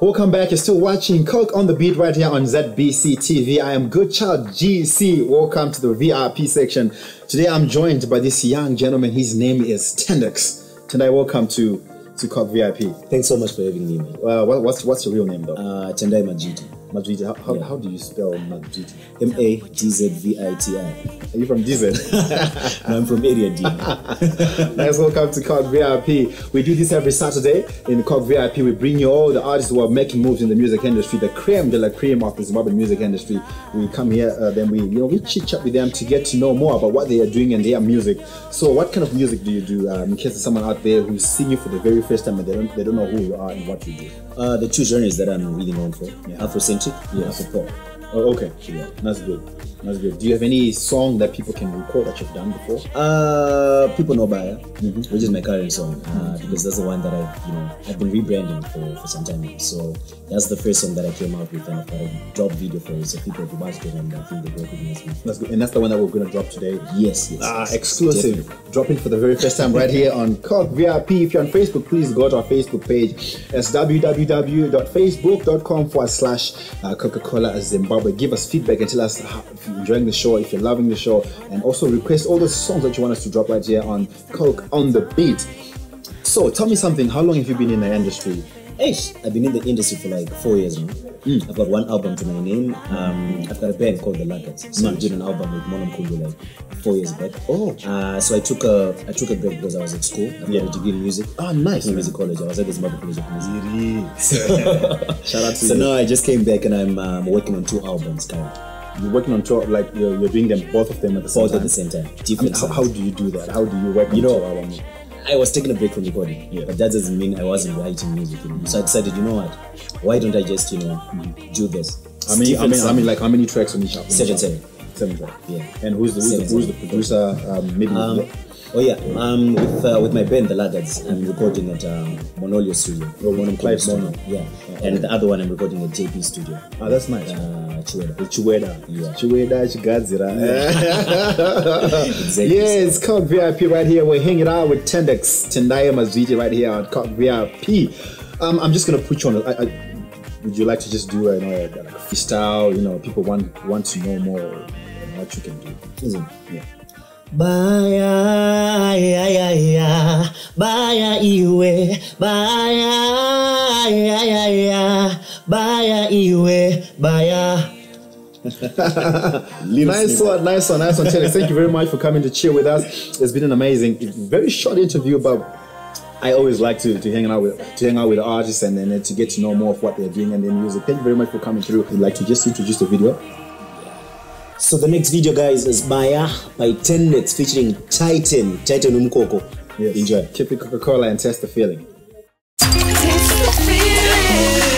Welcome back. You're still watching Coke on the Beat right here on ZBC TV. I am Good Child GC. Welcome to the VIP section. Today I'm joined by this young gentleman. His name is Tendex. Tendai, welcome to to Coke VIP. Thanks so much for having me, man. Uh, what, what's what's your real name though? Uh, Tendai Madzviti. Madzviti. How, how, yeah. how do you spell Madzviti? M A G Z V I T I. Are you from DZ? no, I'm from Area D. nice, welcome to Coke VIP. We do this every Saturday in Coke VIP. We bring you all the artists who are making moves in the music industry, the creme de la creme of the Zimbabwe music industry. We come here, uh, then we you know we chit chat with them to get to know more about what they are doing and their music. So, what kind of music do you do? Um, in case there's someone out there who's seeing you for the very first time and they don't they don't know who you are and what you do. Uh, the two genres that I'm really known for: yeah. Afrocentric, yeah, Afro pop. Oh, okay. Yeah, that's good. That's good. Do you have any song that people can recall that you've done before? Uh, people know Baya, mm-hmm. which is my current song, uh, because that's the one that I, you know, I've been rebranding for, for some time now. So that's the first song that I came out with, and I've got a drop video for it, so people have watched it, and I think they recognize me. That's good, and that's the one that we're going to drop today. Yes, yes. Ah, yes, exclusive, definitely. dropping for the very first time right here on Coke VIP. If you're on Facebook, please go to our Facebook page. It's www.facebook.com forward slash uh, Coca-Cola Zimbabwe. Give us feedback and tell us how, enjoying the show, if you're loving the show, and also request all the songs that you want us to drop right here on Coke on the Beat. So tell me something. How long have you been in the industry? Eish, I've been in the industry for like four years now. Mm. I've got one album to my name. Um, I've got a band called The Laggards. So nice. we did an album with Monam Kundu like four years back. Oh. Uh, so I took a I took a break because I was at school. I yeah. got a degree in music. Oh, nice. In music college. I was at the Zimbabwe College of Music. Shout out to So you. now I just came back and I'm um, working on two albums currently. You're working on two, like you're, you're doing them both of them at the same both time. at the same time. I Different. mean, how, how, do you do that? How do you work on you know? I was taking a break from recording, yeah. but that doesn't mean I wasn't writing music. You know? mm-hmm. So I decided, you know what? Why don't I just, you know, mm-hmm. do this? I mean, I mean, I mean, like how many tracks on each album? Seven, seven, seven tracks. Yeah. And who's the who's, seven, the, who's the producer? Um, maybe. Um. Oh yeah, um, with uh, with my band, the Laggards, I'm recording at um, Monolio Studio. Oh, Mono Clive Studio. Yeah, oh, and okay. the other one I'm recording at JP Studio. Oh, that's nice. Uh, Chiweda. Chiweda. Yeah. Chiweda Chigadzira. Yeah. exactly. Yeah, it's called VIP right here. We're hanging out with Tendex, Tendaya Madzviti right here on Coke VIP. Um, I'm just gonna put you on. I, I, would you like to just do a, you know, a, a freestyle? You know, people want want to know more what you can do. Isn't yeah. Baya ya ya ya baya iwe baya ya ya ya baya iwe baya nice one, nice one, nice one, Tendex. Thank you very much for coming to chill with us. It's been an amazing, very short interview, but I always like to, to hang out with to hang out with the artists and then uh, to get to know more of what they're doing and their music. Thank you very much for coming through. I'd like to just introduce the video. So the next video, guys, is Baya by 10 Minutes featuring Titan, Titan Umkoko. Yes. Enjoy. Keep the Coca-Cola and test the feeling. Test the feeling.